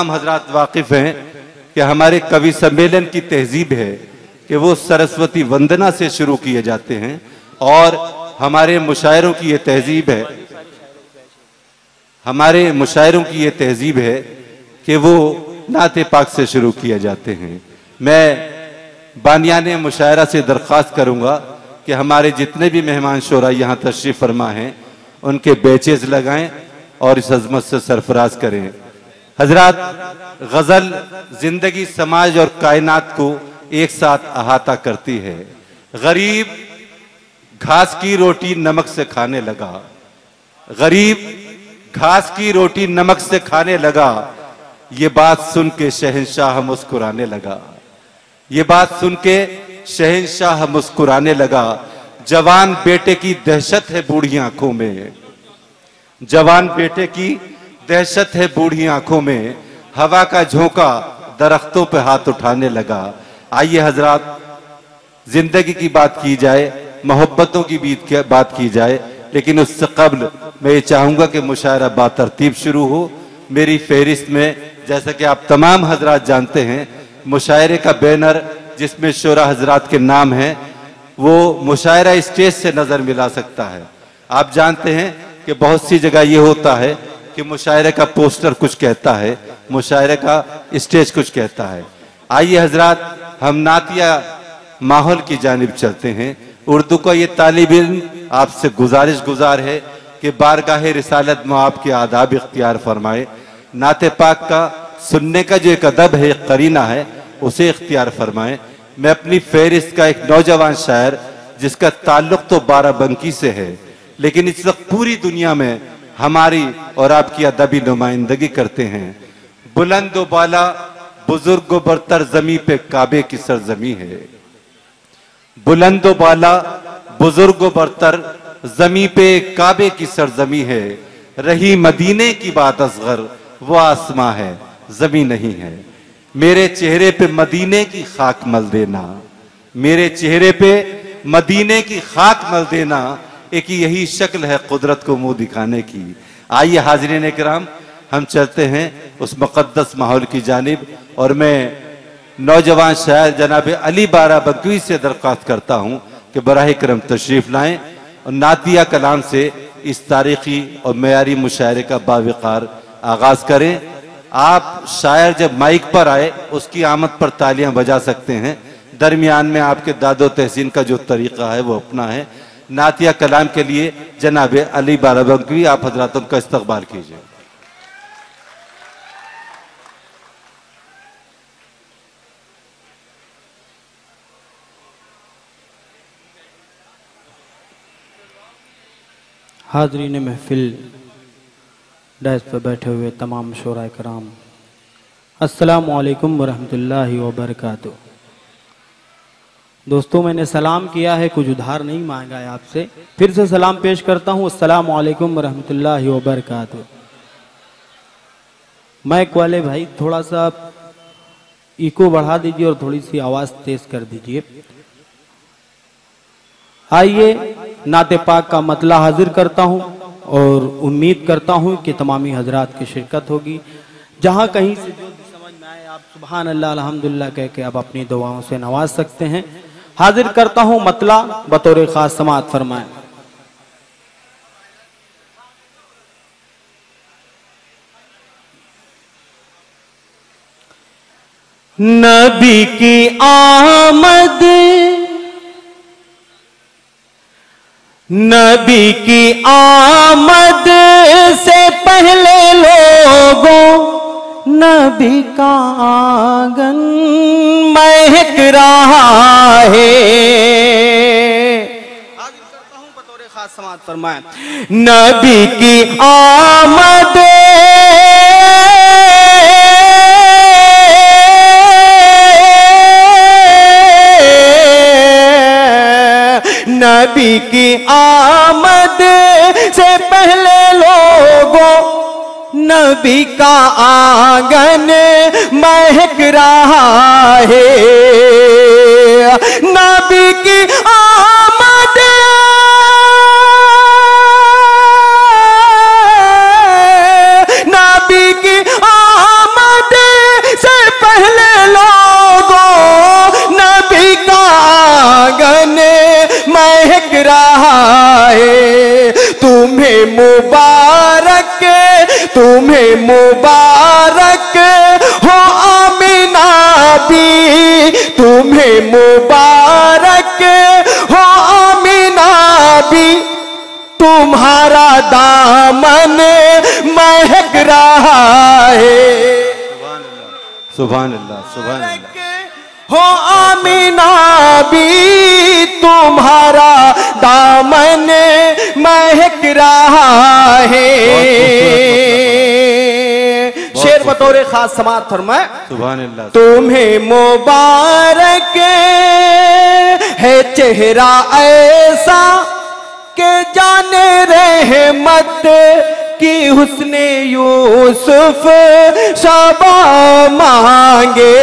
तमाम हजरात वाकिफ हैं कि हमारे कवि सम्मेलन की तहजीब है कि वो सरस्वती वंदना से शुरू किए जाते हैं और हमारे मुशायरों की ये तहजीब है, हमारे मुशायरों की ये तहजीब है कि वो नाते पाक से शुरू किए जाते हैं। मैं बानियान मुशायरा से दरख्वास्त करूँगा कि हमारे जितने भी मेहमान शोरा यहाँ तशरीफ़ फरमा हैं, उनके बेचेज लगाएँ और इस अजमत से सरफराज करें। हज़रत गज़ल ज़िंदगी, समाज और कायनात को एक साथ अहाता करती है। गरीब घास की रोटी नमक से खाने लगा। गरीब घास की रोटी नमक से खाने लगा। ये बात सुन के शहनशाह मुस्कुराने लगा। ये बात सुन के शहनशाह मुस्कुराने लगा। जवान बेटे की दहशत है बूढ़ी आँखों में। जवान बेटे की दहशत है बूढ़ी आँखों में। हवा का झोंका दरख्तों पे हाथ उठाने लगा। आइए हज़रत, ज़िंदगी की बात की जाए, मोहब्बतों की बीत बात की जाए, लेकिन उससे कबल मैं ये चाहूँगा कि मुशायरा बातरतीब शुरू हो। मेरी फहरिस्त में, जैसा कि आप तमाम हजरात जानते हैं, मुशायरे का बैनर जिसमें शोरा हजरात के नाम है, वो मुशायरा स्टेज से नज़र मिला सकता है। आप जानते हैं कि बहुत सी जगह ये होता है कि मुशायरे का पोस्टर कुछ कहता है, मुशायरे का स्टेज कुछ कहता है। आइए हजरात, हम नातिया माहौल की जानब चलते हैं। उर्दू का ये तालिब इल्म आपसे गुजारिश गुजार है कि बारगाह रिसालत में आपके आदाब इख्तियार फरमाए। नाते पाक का सुनने का जो एक अदब है करीना है, उसे इख्तियार फरमाए। मैं अपनी फहरिस्त का एक नौजवान शायर, जिसका ताल्लुक तो बाराबंकी से है, लेकिन इस वक्त पूरी दुनिया में हमारी और आपकी अदबी नुमाइंदगी करते हैं। बुलंद बाला, बुज़ुर्ग बरतर जमी पे काबे की सरजमी है। बुलंद बाला, बुज़ुर्ग बरतर जमी पे काबे की सरजमी है। रही मदीने की बात असगर, वो आसमां है, जमी नहीं है। मेरे चेहरे पे मदीने की खाक मल देना। मेरे चेहरे पे मदीने की खाक मल देना। एक यही शक्ल है कुदरत को मुँह दिखाने की। आइए हाजरीन कराम हम चलते हैं उस मुक़दस माहौल की जानब और मैं नौजवान शायर जनाब अली बारा बकवी से दरख्वास्त करता हूँ कि बरह करम तशरीफ़ लाएँ और नातिया कलाम से इस तारीखी और मैारी मुशायरे का बावकार आगाज़ करें। आप शायर जब माइक पर आए, उसकी आमद पर तालियाँ बजा सकते हैं। दरमियान में आपके दादो तहसीन का जो तरीका है, वो अपना है। नातिया कलाम के लिए जनाब अली बाराबंकवी आप हजरातों का इस्तकबाल कीजिए। हाजरीन महफिल डैस पर बैठे हुए तमाम शोरा कराम असलकम वरहमतुल्लाहि वबरकातुहू दोस्तों, मैंने सलाम किया है, कुछ उधार नहीं मांगा है आपसे। फिर से सलाम पेश करता हूँ। अस्सलाम वालेकुम रहमतुल्लाहि व बरकातुहू वाले भाई, थोड़ा सा इको बढ़ा दीजिए और थोड़ी सी आवाज़ तेज कर दीजिए। आइए, नाते पाक का मतला हाजिर करता हूँ और उम्मीद करता हूँ कि तमामी हजरात की शिरकत होगी। जहाँ कहीं से जो समझ में आए, आप सुबह अल्लाह अल्हम्दुलिल्लाह कह के आप अपनी दुआओं से नवाज़ सकते हैं। हाजिर करता हूँ मतला, बतौर खास समात फरमाए। नबी की आमद, नबी की आमद से पहले लोगों नबी का आँगन महक रहा है। खास समाज फरमाए। नबी की आमद नबी की आमद से पहले नबी का आँगन महक रहा है। नबी की आमद। नबी की आमद से पहले लोगों, नबी का आँगन महक रहा है। तुम्हें मुबारक तुम्हें मुबारक हो आमिना भी। तुम्हें मुबारक हो आमिना भी। तुम्हारा दामन महक रहा है। सुबह अल्लाह सुबह अल्लाह हो आमीना भी तुम्हारा दामन महक रहा है। शेर बतौर खास समात फरमाए सुबह अल्लाह तुम्हें मुबारक है चेहरा ऐसा के जाने रहे रहमत की हुस्ने यूसुफ शबा मांगे।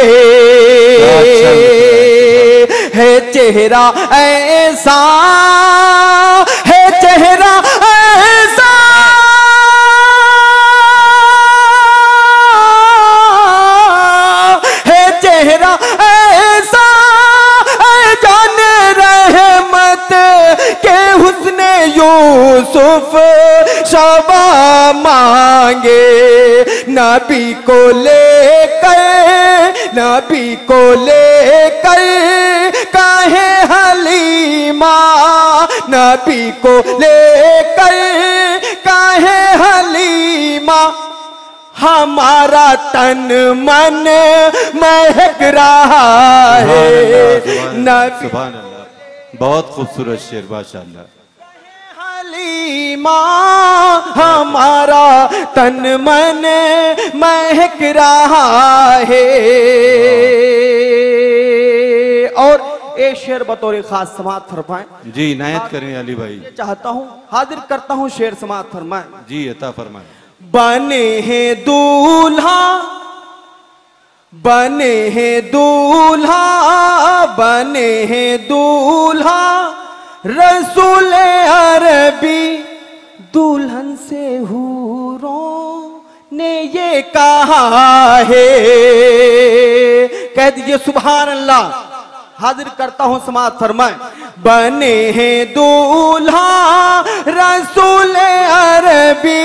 चेहरा ऐसा है, चेहरा ऐसा। है, चेहरा ऐसा। जाने रहमत के हुस्ने यूसुफ शबा मांगे। नबी को लेकर, नबी को लेकर नबी को लेकर काहे हलीमा हमारा तन मन महक रहा है। बहुत खूबसूरत शेर माशाल्लाह। हलीमा हमारा तन मन महक रहा है। शेर बतौर खास समात फरमाए। जी इनायत करें अली भाई। चाहता हूँ हाजिर करता हूँ शेर समात फरमाए। जी अता फरमाए। बने हैं दूल्हा बने हैं दूल्हा बने हैं दूल्हा रसूल अरबी दुल्हन से हूरों ने ये कहा है। कह दीजिए सुबहान अल्लाह। हाजिर करता हूँ समाज फरमाए, बने हैं दूल्हा रसूल अरबी,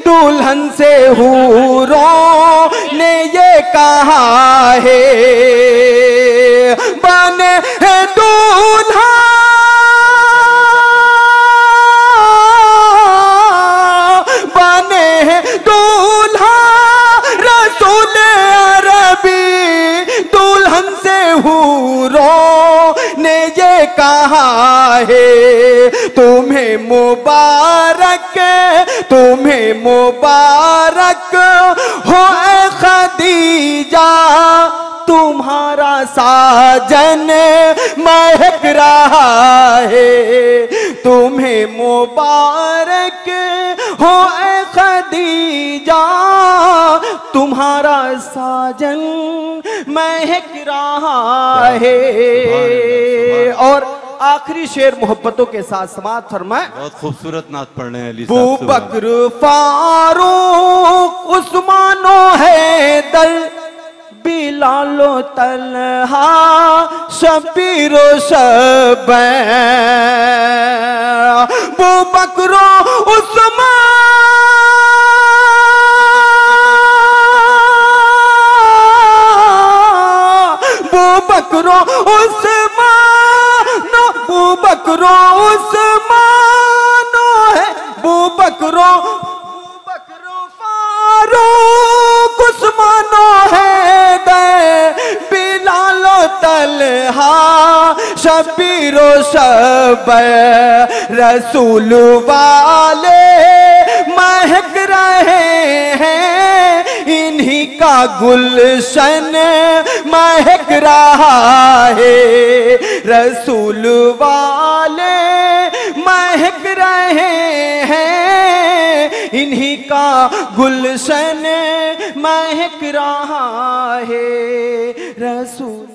दुल्हन से हूरों ने ये कहा है, बने तुम्हें मुबारक तुम्हें मुबारक हो खदीजा। तुम्हारा साजन महक रहा है। तुम्हें मुबारक हो खदीजा। तुम्हारा साजन महक रहा है आखिरी शेर मोहब्बतों के साथ समाप्त फरमाए। बहुत खूबसूरत नात पढ़ने रहे हैं बू बकर फारूक उस्मानो है दल बिलालो तलहा शबीरो सब बू बकरो उस्मानो है बू बकरो बकरो उस्मानो है दे बिलालो तलहा शबीरो शब रसूल वाले महक रहे हैं, इन्हीं का गुलशन महक रहा है। रसूल वाले महक रहे हैं, इन्हीं का गुलशन महक रहा है। रसूल